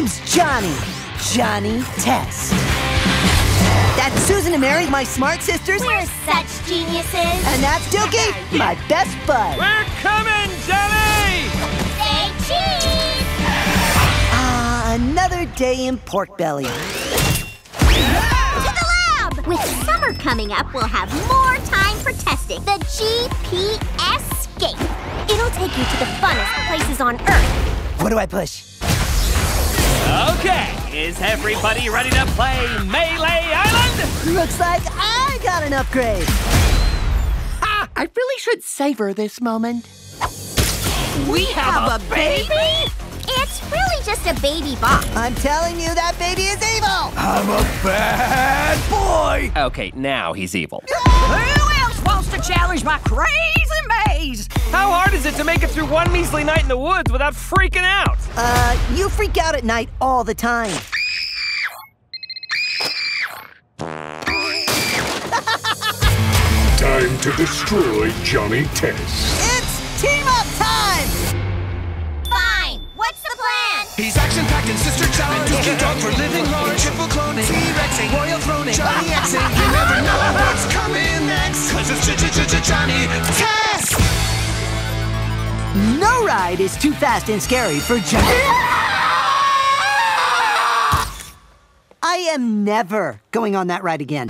name's Johnny. Johnny Test. That's Susan and Mary, my smart sisters. We're such geniuses. And that's Dukey, my best bud. We're coming, Johnny! Say cheese! Ah, another day in Porkbelly. To the lab! With summer coming up, we'll have more time for testing. The GPS Scape. It'll take you to the funnest places on Earth. What do I push? Okay, is everybody ready to play Melee Island? Looks like I got an upgrade. Ah, I really should savor this moment. We have, a baby? It's really just a baby box. I'm telling you, that baby is evil. I'm a bad boy! Okay, now he's evil. Who else wants to challenge my crazy maze? How hard is it to make it through one measly night in the woods without freaking out? Uh, you freak out at night all the time. Time to destroy Johnny Test. It's team up time! Fine. What's the plan? He's action packed and sister challenge. Dukey dog for living large. Triple cloning. T-Rexing. Royal throning. Johnny Xing. You never know what's coming next. Cause it's Johnny Test. No ride is too fast and scary for Johnny. I am never going on that ride again.